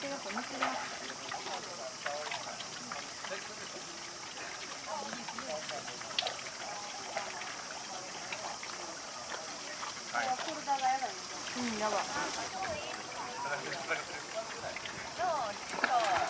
てください、持う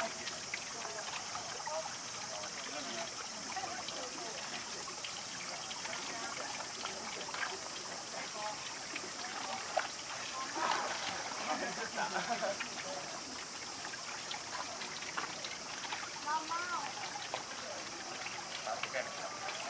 Mama. Okay.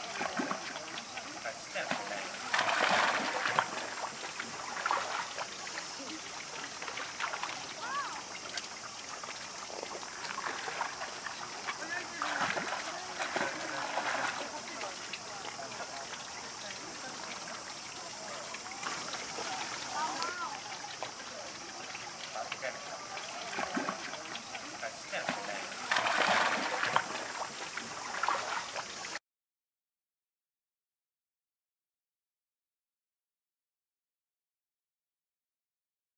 Okay.